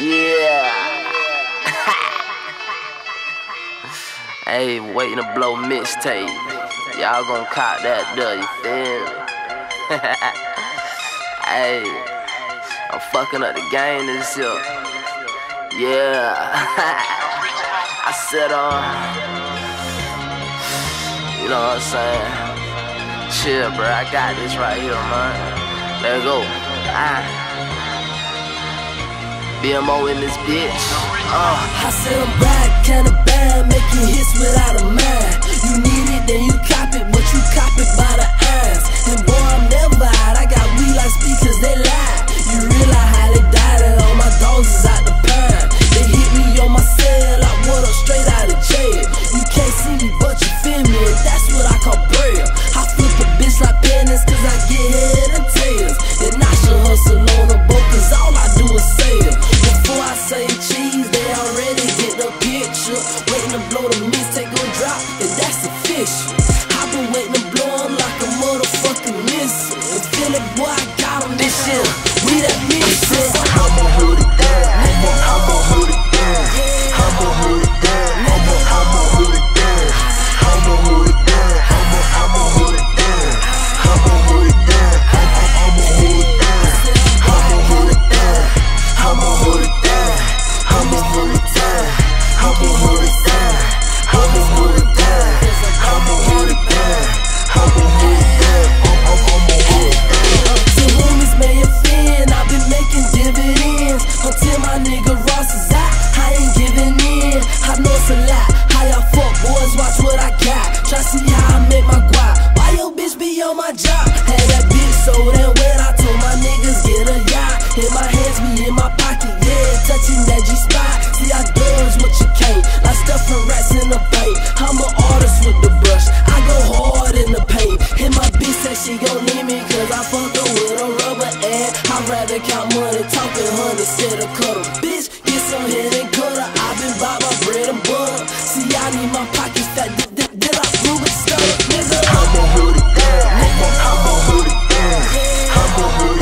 Yeah. hey, waiting to blow mixtape. Y'all gonna cop that duh, you feel me? hey, I'm fucking up the game this year. Yeah. I said, uh, you know what I'm saying? Chill, bro. I got this right here, man. Let go. Ah. BMO in this bitch. Uh. I said I'm back, kinda bad, making hits without a mind. Say cheese, they already get the picture. Waiting to blow the mixtape gon' drop, and that's official. I've been waiting to blow 'em like a motherfucking missile. And feel boy, I got 'em this year. We that missile. something, honey, said a cuddle. Bitch, get some head and cut her. i been by my bread and butter. See, I need my pockets fat. Did, did, did I prove it stuff, nigga? I'm a hoodie, damn. I'm a hoodie, damn. I'm a hoodie.